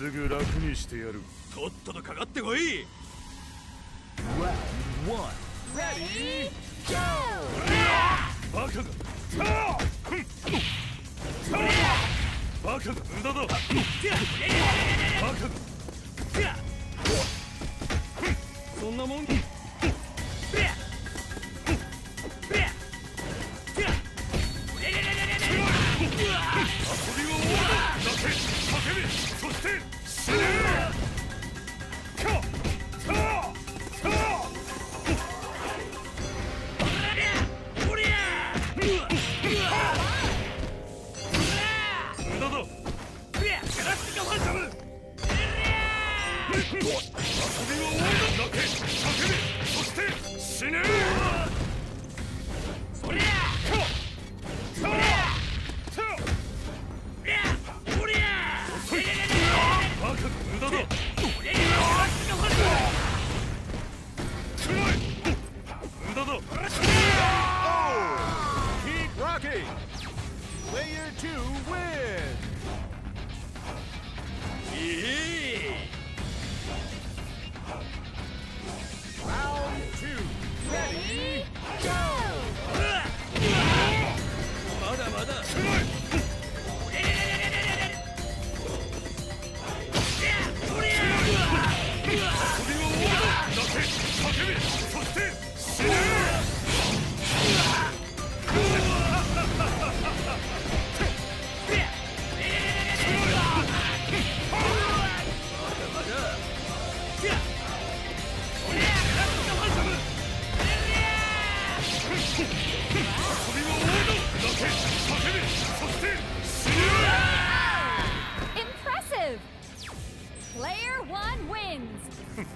すぐ楽にしてやるとっととかかってこい Round 1 Ready, go! バカがバカが無駄だバカがそんなもんそして死ねそりゃ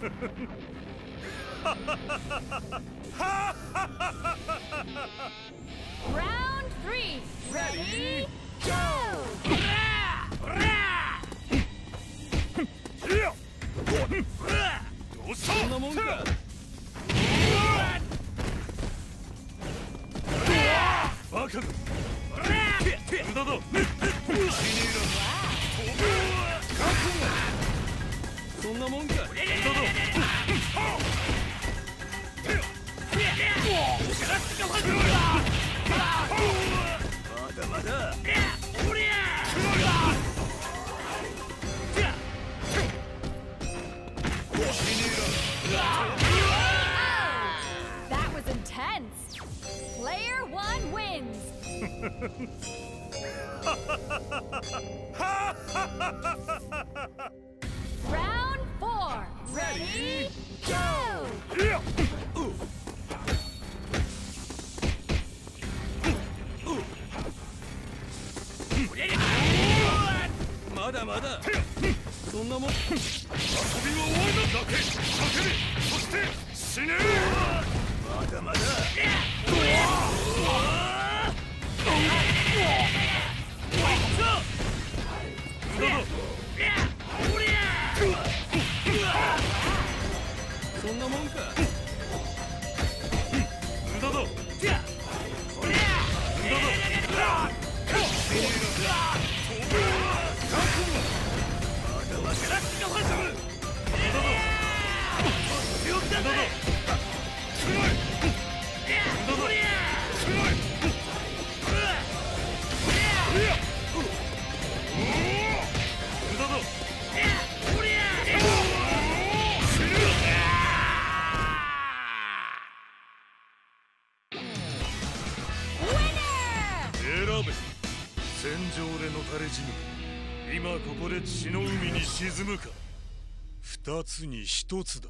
Round 3, ready, go! そんなもんかバカが無駄だそんなもんか was intense! Player 1 wins! Round 4, ready, go! いやまだまだそんなもん遊びは終わ 戦場でのたれ死ぬ今ここで血の海に沈むか。二つに一つだ。